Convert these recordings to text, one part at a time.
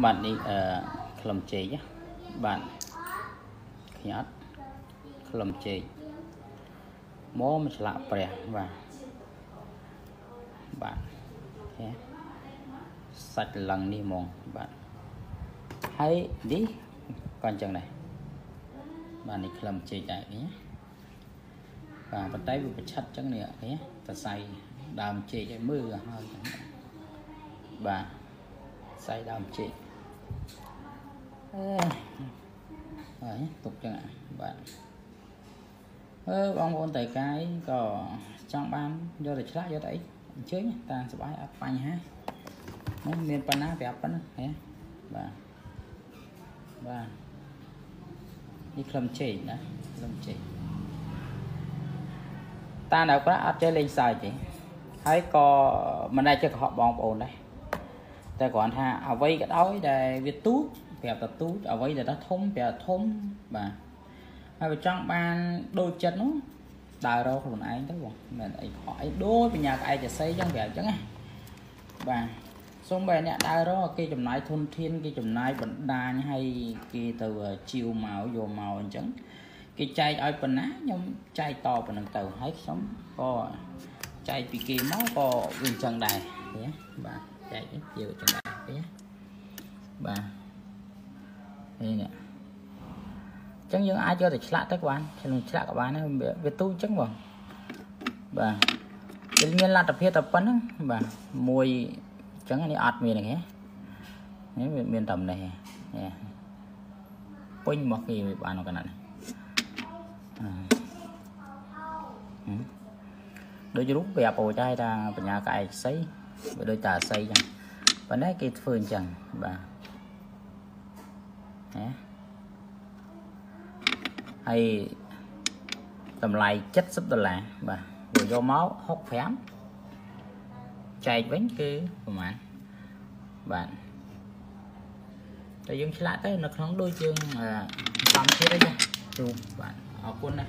បាទនេះអឺក្លឹមចេកណាបាទខ្ញុំអត់ក្លឹមចេកមកមួយឆ្លាក់ព្រះបាទបាទហេសាច់លឹងនេះហ្មងបាទហើយនេះក៏អញ្ចឹងដែរបាទនេះក្លឹមចេកដែរនេះបាទប៉ុន្តែវាប្រឆិតអញ្ចឹងនេះនេះសរសៃដើមចេកឲ្យមើលហើយបាទសៃដើមចេក អឺហើយទុកចឹងបាទអឺបងប្អូនតៃកាយក៏ចង់បានយកទៅឆ្លាក់យកទៅអីអញ្ជើញតាមសុបាយអត់បញ្ហាហ្នឹងមានប៉ុណ្ណាប្រាប់ប៉ុណ្ណាហ៎បាទបាទនេះខ្លឹមចេកណាខ្លឹមចេកតានៅប្រាក់អត់ចេះលេងសើចទេហើយក៏មិនដែលចេះកុហកបងប្អូនដែរ តែគ្រាន់ថាអ្វីក៏ដោយដែលវាទូចប្រាប់តែទូចអ្វីដែលថាធំប្រាប់ធំបាទហើយបើចង់បានដូចចិត្តនោះដើររកខ្លួនឯងទៅបងមិនអីខកអីដូចបញ្ញាក្អែកចស័យចឹងប្រាប់ចឹងណាបាទសូមបែរអ្នកដើររកគេចំណាយធនធានគេចំណាយបណ្ដាញឲ្យគេទៅជីវមកយកមកអញ្ចឹងគេចែកឲ្យប៉ុណ្ណាខ្ញុំចែកតប៉ុណ្្នឹងទៅហើយខ្ញុំក៏ចែកពីគេមកក៏វាអញ្ចឹងដែរ ណាបាទចែកជាចឹងដែរឃើញបាទនេះនេះអញ្ចឹងយើងអាចយកទៅឆ្លាក់ទៅក៏បានឆ្លងឆ្លាក់ក៏បានដែរវាទូអញ្ចឹងបងបាទវាមានលទ្ធភាពតែប៉ុណ្្នឹងបាទមួយអញ្ចឹងនេះអត់មានទេនេះវាមានតែនេះនេះពេញមកគេវាបាននៅកណ្ដាលនេះដូចរូបប្រាប់អូចហើយថាបញ្ញាក្អែកសី វាដូចតាសីចឹងប៉ុន្តែគេធ្វើអញ្ចឹងបាទណាហើយតម្លៃ70ដុល្លារបាទវាយកមក65ចែកវិញគឺប្រហែលបាទតែយើងឆ្លាក់ទៅនៅក្នុងដូចយើងសំធាតុអីចាទូបាទអរគុណណា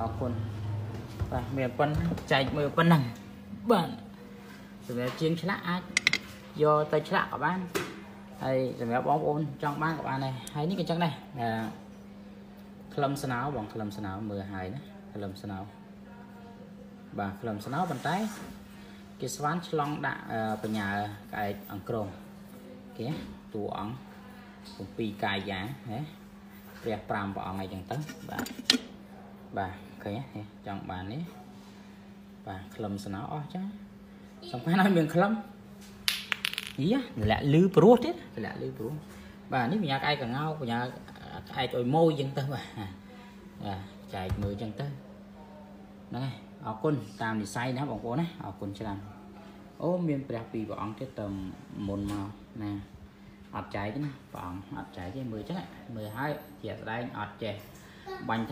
អរគុណបាទមានប៉ុណ្ណឹងចែកមើលប៉ុណ្ណឹងបាទ សម្រាប់ជាងឆ្លាក់អាចយកទៅឆ្លាក់ក៏បានហើយសម្រាប់បងប្អូនចង់បានក៏បានដែរហើយនេះក៏ចឹងដែរក្លឹមស្នោបងក្លឹមស្នោមើលហើយណាក្លឹមស្នោបាទក្លឹមស្នោប៉ុន្តែគេស្វានឆ្លងដាក់បញ្ញាក្អែកអង្ក្រងគេតួអង្គ7កាយាណាព្រះ5ព្រះអង្គអីចឹងទៅបាទបាទឃើញទេចង់បាននេះបាទក្លឹមស្នោអស់ចា សំខាន់ឲ្យមានក្លឹមយីលាក់លឺព្រោះទៀតលាក់លឺព្រោះបាទនេះបញ្ញាក្អែកកងោបញ្ញាក្អែកឲ្យម៉ូយចឹងទៅបាទបាទចែកមើលចឹងទៅហ្នឹងហើយអរគុណតាមនិស័យណាបងប្អូនណាអរគុណច្រើនអូមានព្រះពីរព្រះអង្គទៀតទៅមុនមកណាអត់ចែកណាព្រះអង្គអត់ចែកទេមើលចឹងមើលហើយជាស្ដែងអត់ចេះបាញ់